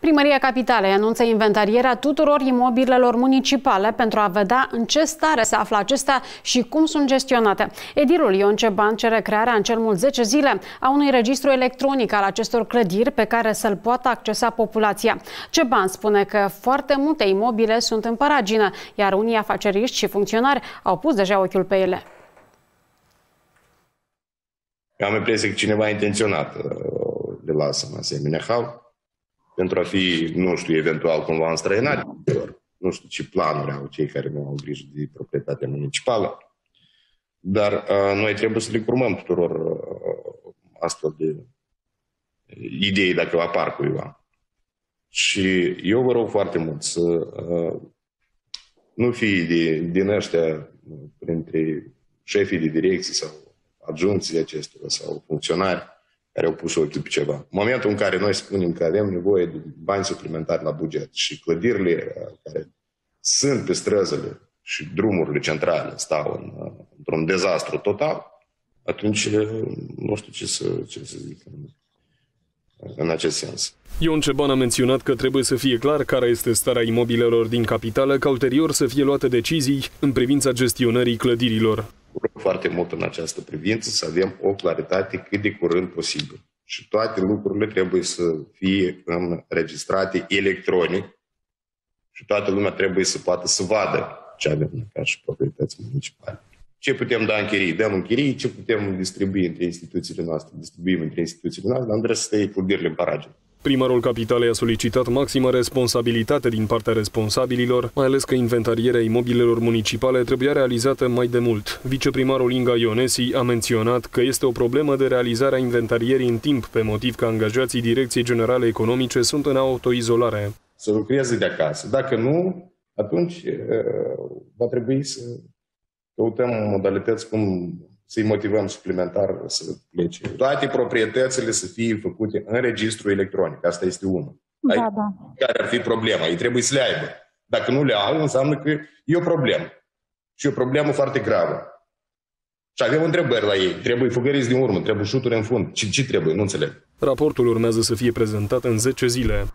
Primăria Capitalei anunță inventarierea tuturor imobilelor municipale pentru a vedea în ce stare se află acestea și cum sunt gestionate. Edilul Ion Ceban cere crearea în cel mult 10 zile a unui registru electronic al acestor clădiri pe care să-l poată accesa populația. Ceban spune că foarte multe imobile sunt în paragină, iar unii afaceriști și funcționari au pus deja ochiul pe ele. Eu am impresia că cineva intenționat uh, le lasă în asemenea hal pentru a fi, nu știu, eventual cumva înstrăinat. Nu știu ce planuri au cei care nu au grijă de proprietatea municipală. Dar uh, noi trebuie să le curmăm tuturor uh, astfel de idei dacă apar cuiva. Și eu vă rog foarte mult să uh, nu fie de, din ăștia printre șefii de direcții sau adjuncții acestora sau funcționari care au pus ochiul pe ceva. În momentul în care noi spunem că avem nevoie de bani suplimentari la buget și clădirile care sunt pe străzile și drumurile centrale stau în, într-un dezastru total, atunci nu știu ce să, ce să zic în, în acest sens. Ion Ceban a menționat că trebuie să fie clar care este starea imobilelor din capitală, ca ulterior să fie luate decizii în privința gestionării clădirilor foarte mult în această privință, să avem o claritate cât de curând posibil. Și toate lucrurile trebuie să fie înregistrate electronic și toată lumea trebuie să poată să vadă ce avem ca și proprietăți municipale. Ce putem da în chirii? Dăm în chirii, ce putem distribui între instituțiile noastre? Distribuim între instituțiile noastre, dar trebuie să stai clădirile în paragine. Primarul Capitalei a solicitat maximă responsabilitate din partea responsabililor, mai ales că inventarierea imobilelor municipale trebuia realizată mai de mult. Viceprimarul Inga Ionesi a menționat că este o problemă de realizare a inventarierii în timp, pe motiv că angajații Direcției Generale Economice sunt în autoizolare. Să lucreze de acasă. Dacă nu, atunci va trebui să căutăm modalități cum să-i motivăm suplimentar să plece. Toate proprietățile să fie făcute în registru electronic. Asta este unul. Da, da. Care ar fi problema? Ei trebuie să le aibă. Dacă nu le au, înseamnă că e o problemă. Și e o problemă foarte gravă. Și avem întrebări la ei. Trebuie fugăriți din urmă, trebuie șuturi în fund. Ce, ce trebuie? Nu înțeleg. Raportul urmează să fie prezentat în 10 zile.